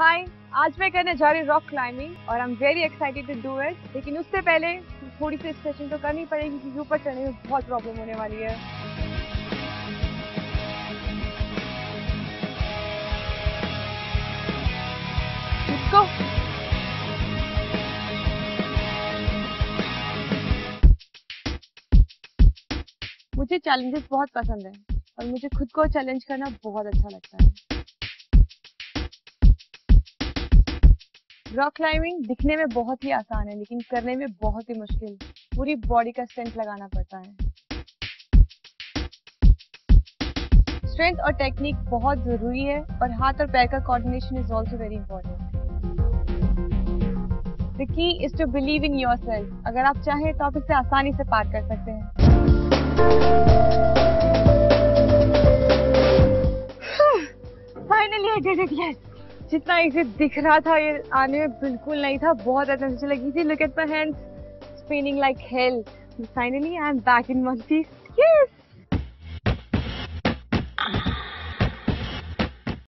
हाय आज मैं करने जा रही रॉक क्लाइंबिंग और I am very excited to do it लेकिन उससे पहले थोड़ी सी स्ट्रेचिंग तो करनी पड़ेगी क्योंकि ऊपर चढ़ने में बहुत प्रॉब्लम होने वाली है। Go. मुझे चैलेंजेस बहुत पसंद है और मुझे खुद को चैलेंज करना बहुत अच्छा लगता है। रॉक क्लाइंबिंग दिखने में बहुत ही आसान है, लेकिन करने में बहुत ही मुश्किल। पूरी बॉडी का स्ट्रेंथ लगाना पड़ता है। स्ट्रेंथ और टेक्निक बहुत ज़रूरी है, और हाथ और पैर का coordination is also very important the key is to believe in yourself अगर आप चाहें तो आप इसे आसानी से पार कर सकते हैं। Finally I did it yes जितना इसे दिख रहा था ये आने में बिल्कुल नहीं था, बहुत मुझे लगी थी. Look at my hands spinning like hell finally I am back in peace yes